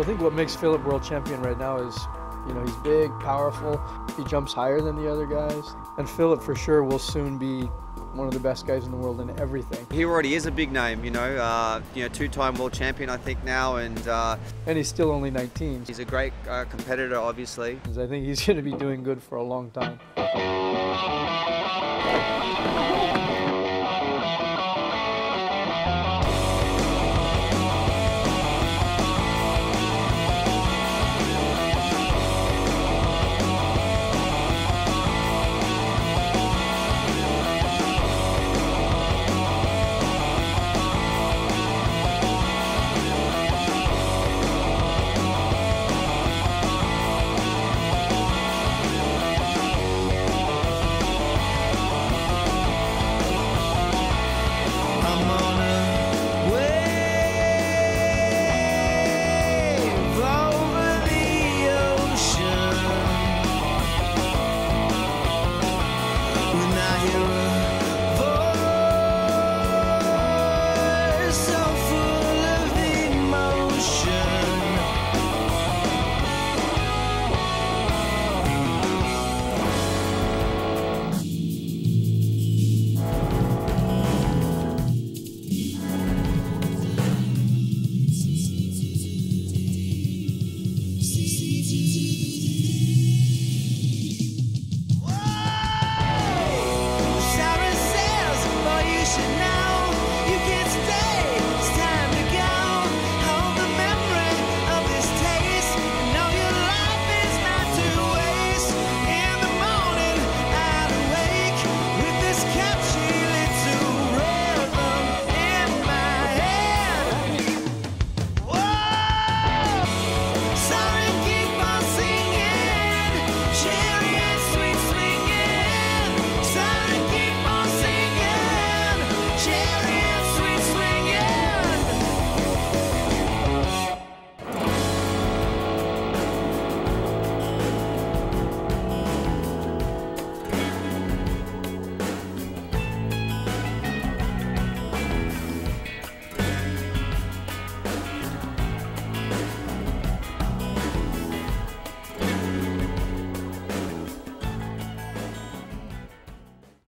Well, I think what makes Philip world champion right now is, you know, he's big, powerful. He jumps higher than the other guys. And Philip for sure will soon be one of the best guys in the world in everything. He already is a big name, you know, uh, you know, two-time world champion, I think now, and uh, And he's still only 19. he's a great uh, competitor, obviously. I think he's going to be doing good for a long time.